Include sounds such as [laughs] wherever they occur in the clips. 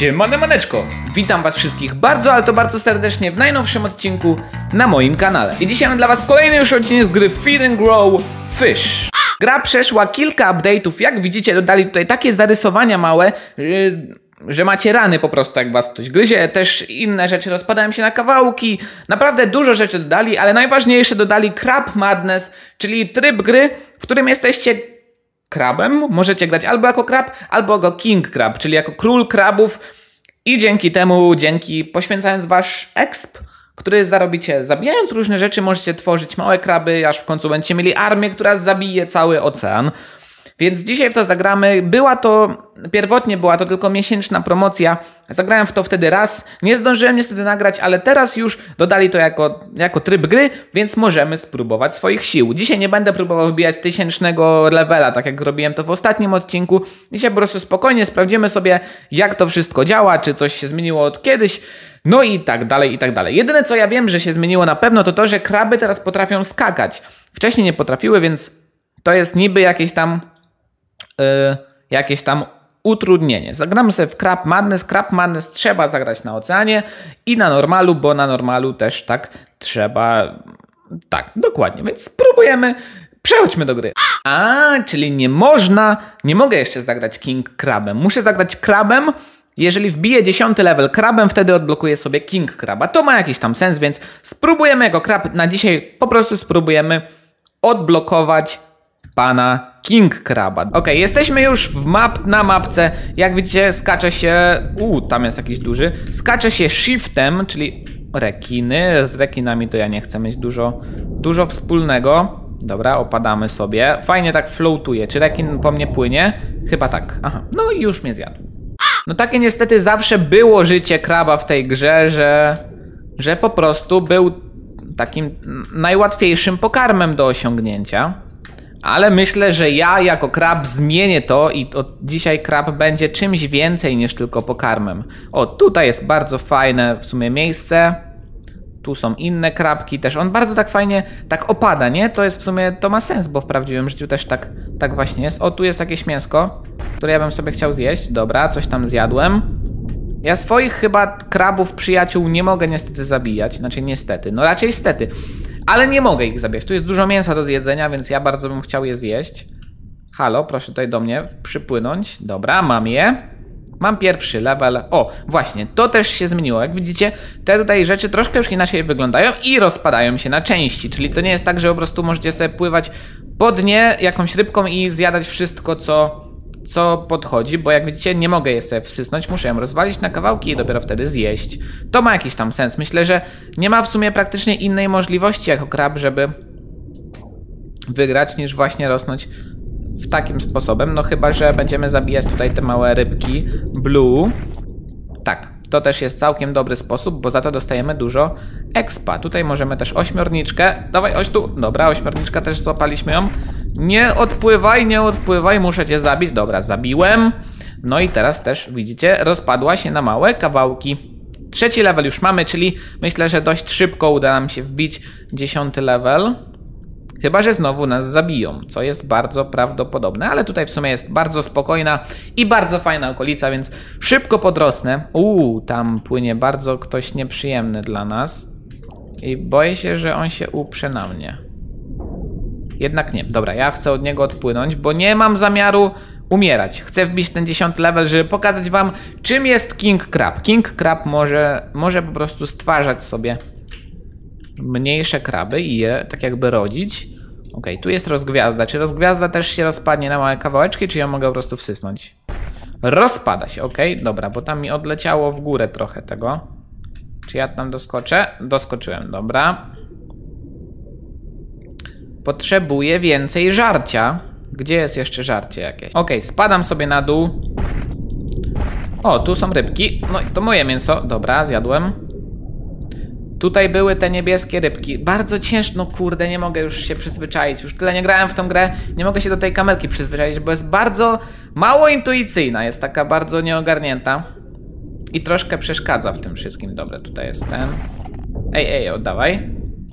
Siemane maneczko! Witam was wszystkich bardzo, ale to bardzo serdecznie w najnowszym odcinku na moim kanale. I dzisiaj mam dla was kolejny już odcinek z gry Feed and Grow Fish. Gra przeszła kilka update'ów, jak widzicie dodali tutaj takie zarysowania małe, yy, że macie rany po prostu jak was ktoś gryzie, też inne rzeczy rozpadają się na kawałki, naprawdę dużo rzeczy dodali, ale najważniejsze dodali Crab Madness, czyli tryb gry, w którym jesteście krabem. Możecie grać albo jako krab, albo jako king crab, czyli jako król krabów. I dzięki temu, dzięki poświęcając wasz exp, który zarobicie zabijając różne rzeczy, możecie tworzyć małe kraby, aż w końcu będziecie mieli armię, która zabije cały ocean. Więc dzisiaj w to zagramy. Była to, pierwotnie była to tylko miesięczna promocja. Zagrałem w to wtedy raz. Nie zdążyłem niestety nagrać, ale teraz już dodali to jako, jako tryb gry, więc możemy spróbować swoich sił. Dzisiaj nie będę próbował wbijać tysięcznego levela, tak jak robiłem to w ostatnim odcinku. Dzisiaj po prostu spokojnie sprawdzimy sobie, jak to wszystko działa, czy coś się zmieniło od kiedyś. No i tak dalej, i tak dalej. Jedyne co ja wiem, że się zmieniło na pewno, to to, że kraby teraz potrafią skakać. Wcześniej nie potrafiły, więc to jest niby jakieś tam jakieś tam utrudnienie. Zagramy sobie w Crab Madness. Crab Madness trzeba zagrać na oceanie i na normalu, bo na normalu też tak trzeba. Tak, dokładnie. Więc spróbujemy. Przechodźmy do gry. A, czyli nie można, nie mogę jeszcze zagrać King Crabem. Muszę zagrać Crabem, jeżeli wbiję 10 level krabem, wtedy odblokuję sobie King Kraba. To ma jakiś tam sens, więc spróbujemy jako krab. Na dzisiaj po prostu spróbujemy odblokować pana King Kraba. Ok, jesteśmy już w map na mapce. Jak widzicie, skacze się. Uuu, tam jest jakiś duży. Skacze się shiftem, czyli rekiny. Z rekinami to ja nie chcę mieć dużo, dużo wspólnego. Dobra, opadamy sobie. Fajnie tak floatuje. Czy rekin po mnie płynie? Chyba tak. Aha, no i już mnie zjadł. No takie niestety zawsze było życie kraba w tej grze, że, że po prostu był takim najłatwiejszym pokarmem do osiągnięcia. Ale myślę, że ja jako krab zmienię to i od dzisiaj krab będzie czymś więcej niż tylko pokarmem. O, tutaj jest bardzo fajne w sumie miejsce. Tu są inne krabki też. On bardzo tak fajnie tak opada, nie? To jest w sumie, to ma sens, bo w prawdziwym życiu też tak, tak właśnie jest. O, tu jest jakieś mięsko, które ja bym sobie chciał zjeść. Dobra, coś tam zjadłem. Ja swoich chyba krabów, przyjaciół nie mogę niestety zabijać. Znaczy niestety, no raczej stety. Ale nie mogę ich zabierać. Tu jest dużo mięsa do zjedzenia, więc ja bardzo bym chciał je zjeść. Halo, proszę tutaj do mnie przypłynąć. Dobra, mam je. Mam pierwszy level. O, właśnie, to też się zmieniło. Jak widzicie, te tutaj rzeczy troszkę już inaczej wyglądają i rozpadają się na części. Czyli to nie jest tak, że po prostu możecie sobie pływać po dnie jakąś rybką i zjadać wszystko, co co podchodzi, bo jak widzicie nie mogę je sobie wsysnąć, muszę ją rozwalić na kawałki i dopiero wtedy zjeść. To ma jakiś tam sens. Myślę, że nie ma w sumie praktycznie innej możliwości jako krab, żeby wygrać niż właśnie rosnąć w takim sposobem, no chyba, że będziemy zabijać tutaj te małe rybki blue. Tak, to też jest całkiem dobry sposób, bo za to dostajemy dużo expa. Tutaj możemy też ośmiorniczkę. Dawaj, oś tu. Dobra, ośmiorniczka też złapaliśmy ją. Nie odpływaj, nie odpływaj, muszę cię zabić. Dobra, zabiłem. No i teraz też, widzicie, rozpadła się na małe kawałki. Trzeci level już mamy, czyli myślę, że dość szybko uda nam się wbić dziesiąty level. Chyba, że znowu nas zabiją, co jest bardzo prawdopodobne, ale tutaj w sumie jest bardzo spokojna i bardzo fajna okolica, więc szybko podrosnę. Uuu, tam płynie bardzo ktoś nieprzyjemny dla nas. I boję się, że on się uprze na mnie. Jednak nie. Dobra, ja chcę od niego odpłynąć, bo nie mam zamiaru umierać. Chcę wbić ten dziesiąty level, żeby pokazać wam, czym jest King Crab. King Crab może, może po prostu stwarzać sobie mniejsze kraby i je tak jakby rodzić. Ok, tu jest rozgwiazda. Czy rozgwiazda też się rozpadnie na małe kawałeczki, czy ja mogę po prostu wsysnąć? Rozpada się, ok, dobra, bo tam mi odleciało w górę trochę tego. Czy ja tam doskoczę? Doskoczyłem, dobra. Potrzebuję więcej żarcia. Gdzie jest jeszcze żarcie jakieś? Ok, spadam sobie na dół. O, tu są rybki. No to moje mięso. Dobra, zjadłem. Tutaj były te niebieskie rybki. Bardzo ciężko, no kurde, nie mogę już się przyzwyczaić. Już tyle nie grałem w tą grę, nie mogę się do tej kamerki przyzwyczaić, bo jest bardzo mało intuicyjna. Jest taka bardzo nieogarnięta. I troszkę przeszkadza w tym wszystkim. Dobra, tutaj jest ten. Ej, ej, oddawaj.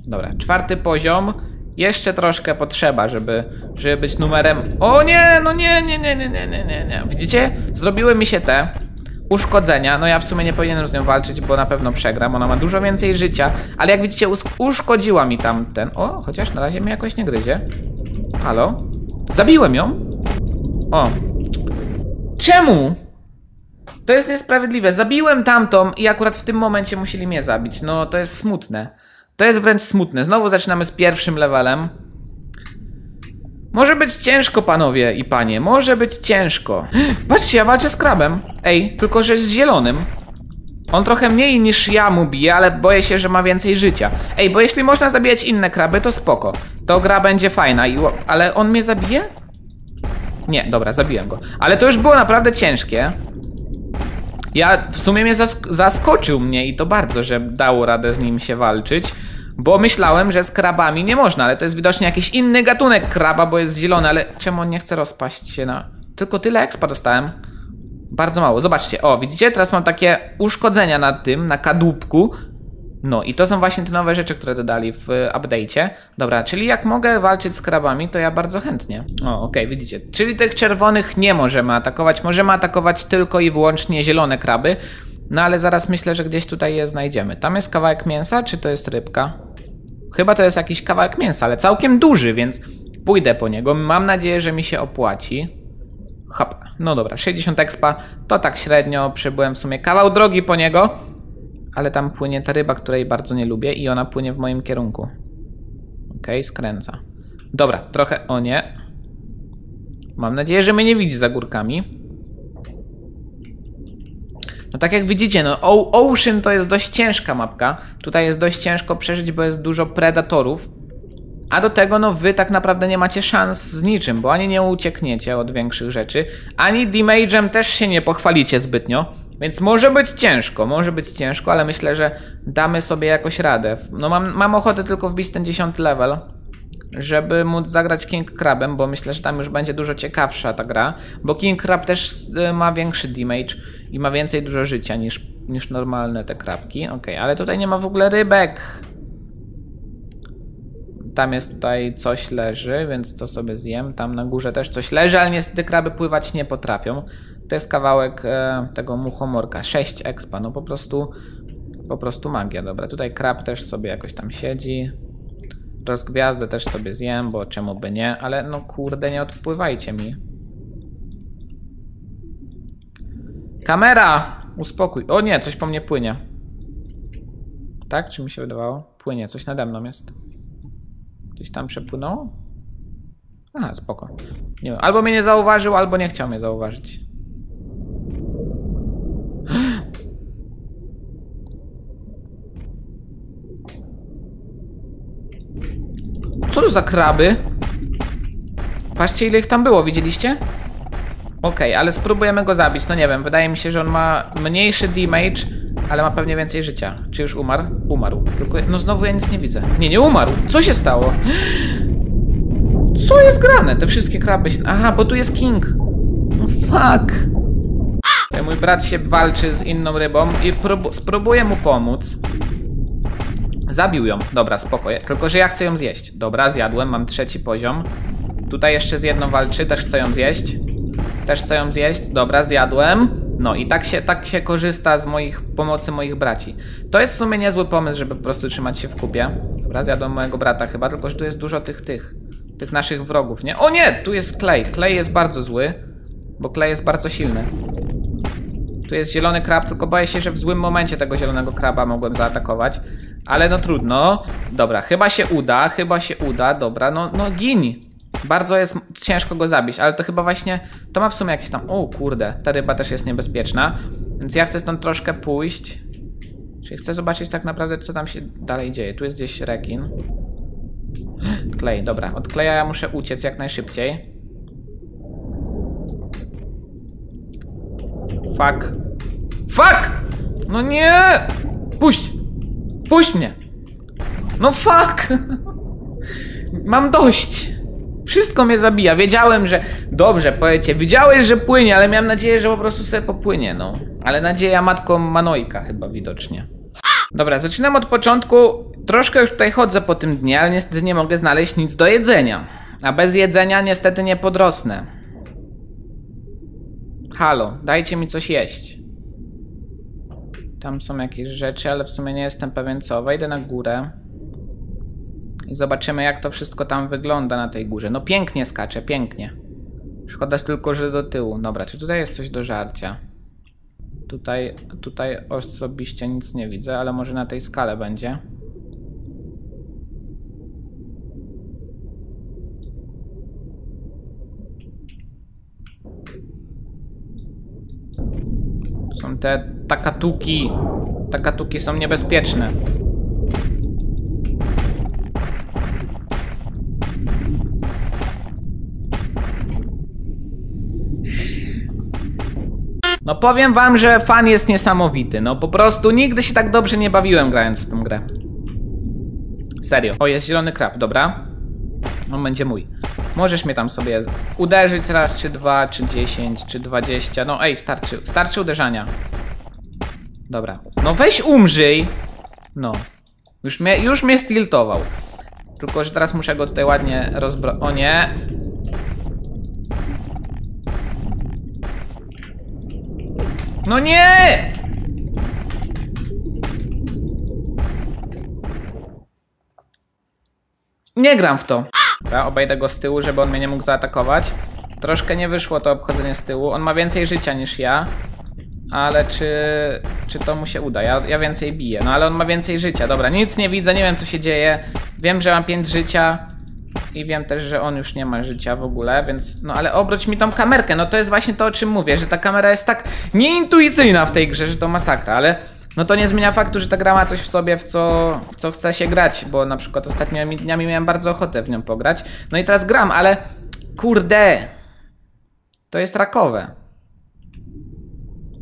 Dobra, czwarty poziom. Jeszcze troszkę potrzeba, żeby, żeby być numerem... O nie, no nie, nie, nie, nie, nie, nie, nie, nie. Widzicie? Zrobiły mi się te. uszkodzenia. No ja w sumie nie powinienem z nią walczyć, bo na pewno przegram. Ona ma dużo więcej życia, ale jak widzicie, us- uszkodziła mi tamten. O, chociaż na razie mnie jakoś nie gryzie. Halo? Zabiłem ją? O. Czemu? To jest niesprawiedliwe. Zabiłem tamtą i akurat w tym momencie musieli mnie zabić. No, to jest smutne. To jest wręcz smutne. Znowu zaczynamy z pierwszym levelem. Może być ciężko, panowie i panie. Może być ciężko. [gasps] Patrzcie, ja walczę z krabem. Ej, tylko że z zielonym. On trochę mniej niż ja mu bije, ale boję się, że ma więcej życia. Ej, bo jeśli można zabijać inne kraby, to spoko. To gra będzie fajna, i... ale on mnie zabije? Nie, dobra, zabiłem go. Ale to już było naprawdę ciężkie. Ja w sumie mnie zask zaskoczył mnie i to bardzo, że dało radę z nim się walczyć. Bo myślałem, że z krabami nie można, ale to jest widocznie jakiś inny gatunek kraba, bo jest zielony, ale czemu on nie chce rozpaść się na... Tylko tyle expa dostałem. Bardzo mało. Zobaczcie, o, widzicie? Teraz mam takie uszkodzenia na tym, na kadłubku. No i to są właśnie te nowe rzeczy, które dodali w y, update'cie. Dobra, czyli jak mogę walczyć z krabami, to ja bardzo chętnie. O, okej, widzicie. Czyli tych czerwonych nie możemy atakować. Możemy atakować tylko i wyłącznie zielone kraby. No ale zaraz myślę, że gdzieś tutaj je znajdziemy. Tam jest kawałek mięsa, czy to jest rybka? Chyba to jest jakiś kawałek mięsa, ale całkiem duży, więc pójdę po niego. Mam nadzieję, że mi się opłaci. Hop. No dobra, 60 expa to tak średnio. Przybyłem w sumie kawał drogi po niego. Ale tam płynie ta ryba, której bardzo nie lubię i ona płynie w moim kierunku. Okej, skręca. Dobra, trochę... O nie. Mam nadzieję, że mnie nie widzi za górkami. No tak jak widzicie, no Ocean to jest dość ciężka mapka. Tutaj jest dość ciężko przeżyć, bo jest dużo predatorów. A do tego, no wy tak naprawdę nie macie szans z niczym, bo ani nie uciekniecie od większych rzeczy, ani damage'em też się nie pochwalicie zbytnio. Więc może być ciężko, może być ciężko, ale myślę, że damy sobie jakoś radę. No mam, mam ochotę tylko wbić ten 10 level, żeby móc zagrać King Crabem, bo myślę, że tam już będzie dużo ciekawsza ta gra, bo King Crab też y, ma większy damage i ma więcej dużo życia niż, niż normalne te krabki. Okej, ale tutaj nie ma w ogóle rybek. Tam jest tutaj coś leży, więc to sobie zjem. Tam na górze też coś leży, ale niestety kraby pływać nie potrafią. To jest kawałek e, tego muchomorka. 6 expa, no po prostu po prostu magia. Dobra, tutaj krab też sobie jakoś tam siedzi. Rozgwiazdę też sobie zjem, bo czemu by nie, ale no kurde, nie odpływajcie mi. Kamera! Uspokój. O nie, coś po mnie płynie. Tak? Czy mi się wydawało? Płynie, coś nade mną jest. Gdzieś tam przepłynął? Aha, spoko. Nie wiem, albo mnie nie zauważył, albo nie chciał mnie zauważyć. Co to za kraby? Patrzcie ile ich tam było, widzieliście? Okej, ale spróbujemy go zabić. No nie wiem, wydaje mi się, że on ma mniejszy damage, ale ma pewnie więcej życia. Czy już umarł? Umarł. Tylko, no znowu ja nic nie widzę. Nie, nie umarł. Co się stało? Co jest grane? Te wszystkie kraby się... Aha, bo tu jest king. No fuck. Mój brat się walczy z inną rybą i próbu spróbuję mu pomóc. Zabił ją. Dobra, spokojnie. Tylko, że ja chcę ją zjeść. Dobra, zjadłem, mam trzeci poziom. Tutaj jeszcze z jedną walczy, też chcę ją zjeść. Też chcę ją zjeść. Dobra, zjadłem. No i tak się, tak się korzysta z moich pomocy moich braci. To jest w sumie niezły pomysł, żeby po prostu trzymać się w kupie. Dobra, zjadłem mojego brata chyba, tylko że tu jest dużo tych, tych, tych naszych wrogów, nie? O nie, tu jest Clay. Clay jest bardzo zły, bo Clay jest bardzo silny. Tu jest zielony krab, tylko boję się, że w złym momencie tego zielonego kraba mogłem zaatakować. Ale no trudno. Dobra, chyba się uda, chyba się uda. Dobra, no, no gin. Bardzo jest ciężko go zabić, ale to chyba właśnie... To ma w sumie jakieś tam... O kurde, ta ryba też jest niebezpieczna. Więc ja chcę stąd troszkę pójść. Czyli chcę zobaczyć tak naprawdę, co tam się dalej dzieje. Tu jest gdzieś rekin. Klej, dobra. Od kleja ja muszę uciec jak najszybciej. Fuck. Fuck! No nie! Puść! Puść mnie! No fuck! [laughs] Mam dość! Wszystko mnie zabija. Wiedziałem, że... Dobrze, powiecie, wiedziałeś, że płynie, ale miałem nadzieję, że po prostu sobie popłynie, no. Ale nadzieja matką Manojka chyba widocznie. Dobra, zaczynam od początku. Troszkę już tutaj chodzę po tym dnie, ale niestety nie mogę znaleźć nic do jedzenia. A bez jedzenia niestety nie podrosnę. Halo, dajcie mi coś jeść. Tam są jakieś rzeczy, ale w sumie nie jestem pewien co. Wejdę na górę. I zobaczymy jak to wszystko tam wygląda na tej górze. No pięknie skacze, pięknie. Szkoda tylko, że do tyłu. Dobra, czy tutaj jest coś do żarcia? Tutaj, tutaj osobiście nic nie widzę, ale może na tej skale będzie. Te takatuki. Takatuki są niebezpieczne. No powiem wam, że fan jest niesamowity. No po prostu nigdy się tak dobrze nie bawiłem grając w tą grę. Serio. O, jest zielony krab, dobra. On będzie mój. Możesz mnie tam sobie uderzyć raz, czy dwa, czy dziesięć, czy dwadzieścia. No ej, starczy, starczy uderzania. Dobra. No weź umrzyj. No. Już mnie, już mnie stiltował. Tylko, że teraz muszę go tutaj ładnie rozbro... O nie. No nie! Nie gram w to. Dobra, obejdę go z tyłu, żeby on mnie nie mógł zaatakować. Troszkę nie wyszło to obchodzenie z tyłu. On ma więcej życia niż ja. Ale czy, czy to mu się uda? Ja, ja więcej biję. No ale on ma więcej życia. Dobra, nic nie widzę, nie wiem co się dzieje. Wiem, że mam 5 życia. I wiem też, że on już nie ma życia w ogóle, więc no ale obróć mi tą kamerkę, no to jest właśnie to o czym mówię, że ta kamera jest tak nieintuicyjna w tej grze, że to masakra, ale no to nie zmienia faktu, że ta gra ma coś w sobie, w co, w co chce się grać, bo na przykład ostatnimi dniami miałem bardzo ochotę w nią pograć, no i teraz gram, ale kurde, to jest rakowe.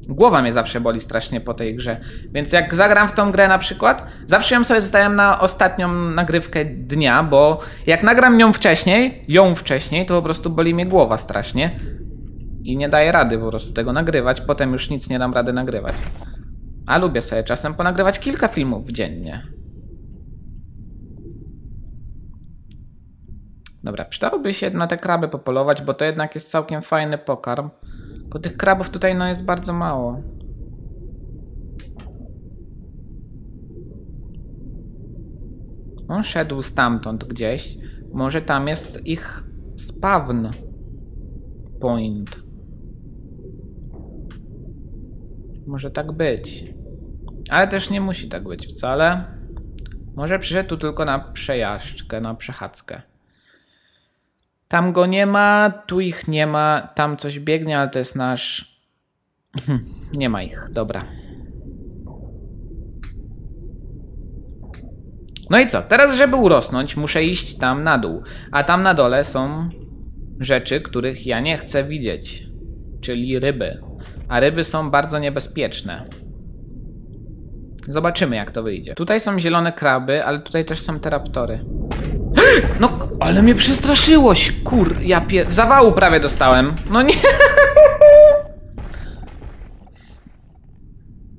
Głowa mnie zawsze boli strasznie po tej grze. Więc jak zagram w tą grę na przykład, zawsze ją sobie zostawiam na ostatnią nagrywkę dnia, bo jak nagram ją wcześniej, ją wcześniej, to po prostu boli mnie głowa strasznie. I nie daję rady po prostu tego nagrywać, potem już nic nie dam rady nagrywać. A lubię sobie czasem ponagrywać kilka filmów dziennie. Dobra, przydałoby się na te kraby popolować, bo to jednak jest całkiem fajny pokarm. Tylko tych krabów tutaj no jest bardzo mało. On szedł stamtąd gdzieś. Może tam jest ich spawn point. Może tak być. Ale też nie musi tak być wcale. Może przyszedł tu tylko na przejażdżkę, na przechadzkę. Tam go nie ma, tu ich nie ma, tam coś biegnie, ale to jest nasz... Hm, nie ma ich, dobra. No i co? Teraz, żeby urosnąć, muszę iść tam na dół. A tam na dole są rzeczy, których ja nie chcę widzieć. Czyli ryby. A ryby są bardzo niebezpieczne. Zobaczymy, jak to wyjdzie. Tutaj są zielone kraby, ale tutaj też są te raptory. [gasps] No, ale mnie przestraszyłoś, kur... Ja pier... Zawału prawie dostałem. No nie... [laughs]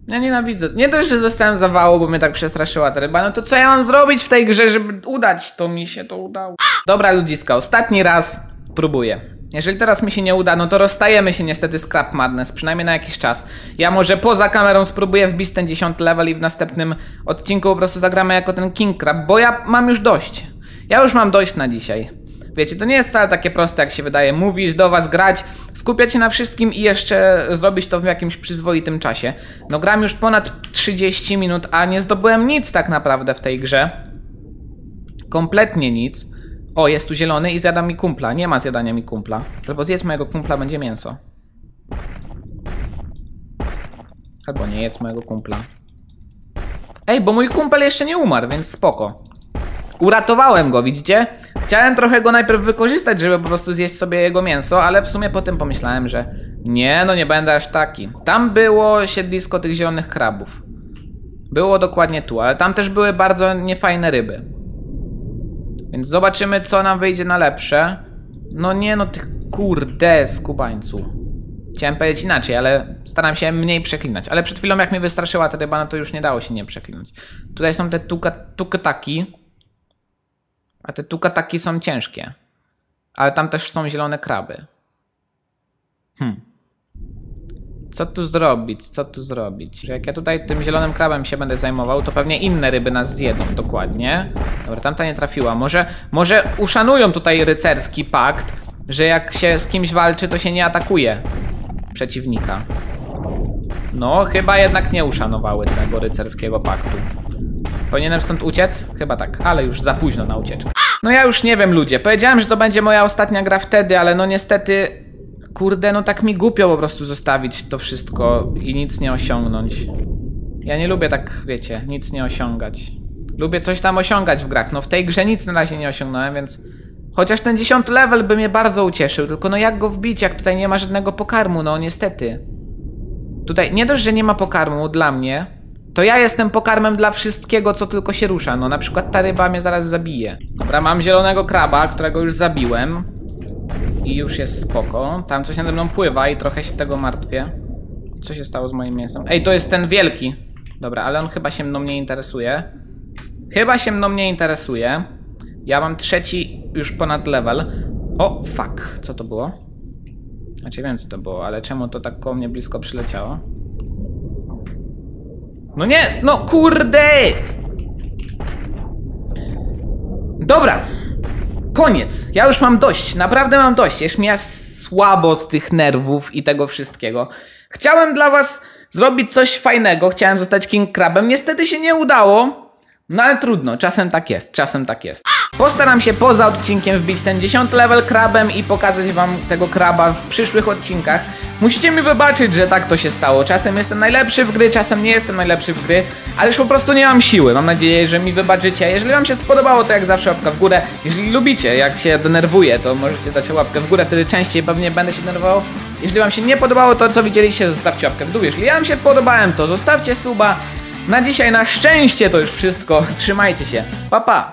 Ja nienawidzę. Nie dość, że dostałem zawału, bo mnie tak przestraszyła ta ryba. No to co ja mam zrobić w tej grze, żeby udać? To mi się to udało. Dobra, ludziska, ostatni raz próbuję. Jeżeli teraz mi się nie uda, no to rozstajemy się niestety z Crab Madness, przynajmniej na jakiś czas. Ja może poza kamerą spróbuję wbić ten 10 level i w następnym odcinku po prostu zagramy jako ten King Crab, bo ja mam już dość. Ja już mam dojść na dzisiaj. Wiecie, to nie jest wcale takie proste, jak się wydaje. Mówić do was, grać, skupiać się na wszystkim i jeszcze zrobić to w jakimś przyzwoitym czasie. No gram już ponad 30 minut, a nie zdobyłem nic tak naprawdę w tej grze. Kompletnie nic. O, jest tu zielony i zjada mi kumpla. Nie ma zjadania mi kumpla. Albo zjedz mojego kumpla, będzie mięso. Albo nie jedz mojego kumpla. Ej, bo mój kumpel jeszcze nie umarł, więc spoko. Uratowałem go, widzicie? Chciałem trochę go najpierw wykorzystać, żeby po prostu zjeść sobie jego mięso, ale w sumie potem pomyślałem, że nie, no nie będę aż taki. Tam było siedlisko tych zielonych krabów. Było dokładnie tu, ale tam też były bardzo niefajne ryby. Więc zobaczymy, co nam wyjdzie na lepsze. No nie, no tych kurde skubańcu. Chciałem powiedzieć inaczej, ale staram się mniej przeklinać. Ale przed chwilą jak mnie wystraszyła ta ryba, no to już nie dało się nie przeklinać. Tutaj są te tuka, tukataki. A te tukataki są ciężkie. Ale tam też są zielone kraby. Hmm. Co tu zrobić? Co tu zrobić? Jak ja tutaj tym zielonym krabem się będę zajmował, to pewnie inne ryby nas zjedzą dokładnie. Dobra, tamta nie trafiła. Może, może uszanują tutaj rycerski pakt, że jak się z kimś walczy, to się nie atakuje przeciwnika. No, chyba jednak nie uszanowały tego rycerskiego paktu. Powinienem stąd uciec? Chyba tak, ale już za późno na ucieczkę. No ja już nie wiem, ludzie. Powiedziałem, że to będzie moja ostatnia gra wtedy, ale no niestety... Kurde, no tak mi głupio po prostu zostawić to wszystko i nic nie osiągnąć. Ja nie lubię tak, wiecie, nic nie osiągać. Lubię coś tam osiągać w grach. No w tej grze nic na razie nie osiągnąłem, więc... Chociaż ten dziesiąty level by mnie bardzo ucieszył, tylko no jak go wbić, jak tutaj nie ma żadnego pokarmu, no niestety. Tutaj nie dość, że nie ma pokarmu dla mnie, to ja jestem pokarmem dla wszystkiego, co tylko się rusza. No na przykład ta ryba mnie zaraz zabije. Dobra, mam zielonego kraba, którego już zabiłem. I już jest spoko. Tam coś nade mną pływa i trochę się tego martwię. Co się stało z moim mięsem? Ej, to jest ten wielki. Dobra, ale on chyba się mną nie interesuje. Chyba się mną nie interesuje. Ja mam trzeci już ponad level. O, fuck. Co to było? Znaczy wiem co to było, ale czemu to tak koło mnie blisko przyleciało? No nie, no kurde! Dobra. Koniec. Ja już mam dość. Naprawdę mam dość. Już mi słabo z tych nerwów i tego wszystkiego. Chciałem dla was zrobić coś fajnego. Chciałem zostać King Crabem. Niestety się nie udało. No ale trudno, czasem tak jest, czasem tak jest. Postaram się poza odcinkiem wbić ten 10 level krabem i pokazać wam tego kraba w przyszłych odcinkach. Musicie mi wybaczyć, że tak to się stało. Czasem jestem najlepszy w gry, czasem nie jestem najlepszy w gry, ale już po prostu nie mam siły. Mam nadzieję, że mi wybaczycie. Jeżeli wam się spodobało, to jak zawsze łapka w górę. Jeżeli lubicie, jak się denerwuję, to możecie dać łapkę w górę, wtedy częściej pewnie będę się denerwował. Jeżeli wam się nie podobało to, co widzieliście, zostawcie łapkę w dół. Jeżeli ja wam się podobałem, to zostawcie suba. Na dzisiaj na szczęście to już wszystko. [laughs] Trzymajcie się. Pa pa.